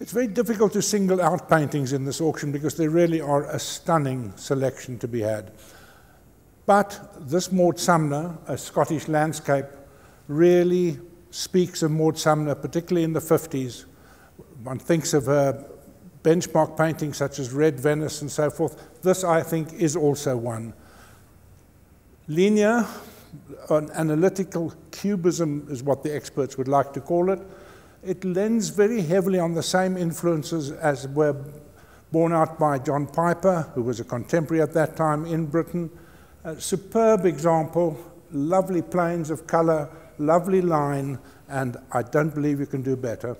It's very difficult to single out paintings in this auction because there really are a stunning selection to be had. But this Maud Sumner, a Scottish landscape, really speaks of Maud Sumner, particularly in the 50s. One thinks of her benchmark paintings such as Red Venice and so forth. This, I think, is also one. Linear, an analytical cubism is what the experts would like to call it it lends very heavily on the same influences as were borne out by John Piper, who was a contemporary at that time in Britain. A superb example, lovely planes of color, lovely line, and I don't believe you can do better.